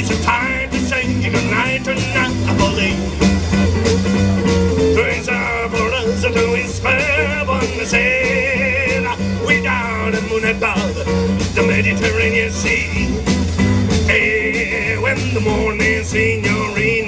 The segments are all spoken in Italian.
It's a time to say goodnight to Napoli. Drinks are for us to whisper buonasera. We down at Moon above the Mediterranean Sea. Hey, when the morning, signorina,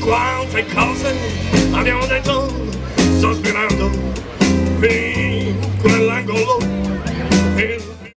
quante cose abbiamo detto